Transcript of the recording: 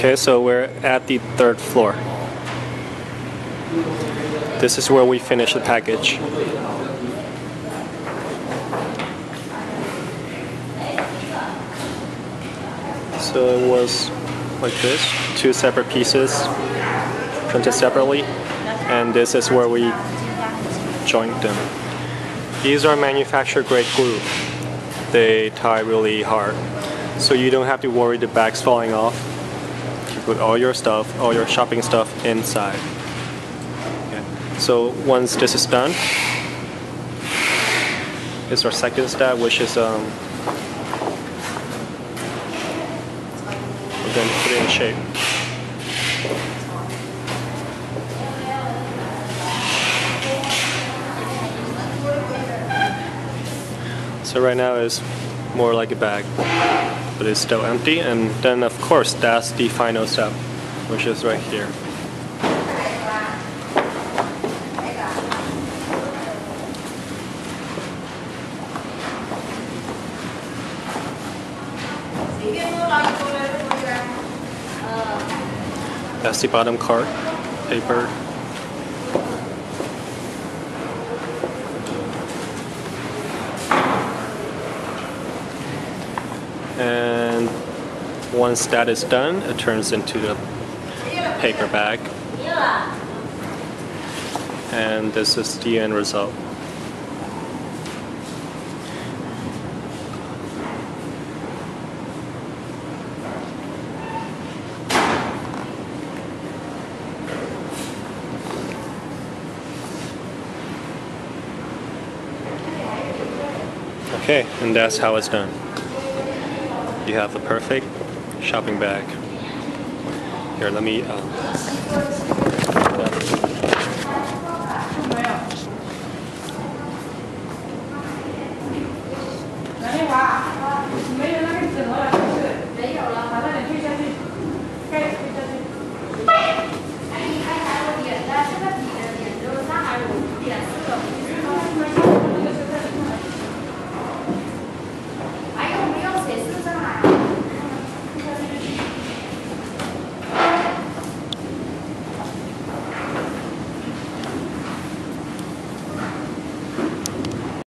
Okay, so we're at the third floor. This is where we finish the package. So it was like this, two separate pieces printed separately, and this is where we joined them. These are manufacturer grade glue. They tie really hard, so you don't have to worry the bags falling off. You put all your stuff, all your shopping stuff inside. Okay. So once this is done, it's our second step, which is um, we're going to put it in shape. So right now it's more like a bag, but it's still empty. And then of course that's the final step, which is right here. That's the bottom card, paper. And once that is done, it turns into the paper bag. And this is the end result. Okay, and that's how it's done. You have a perfect shopping bag. Here, let me. Uh,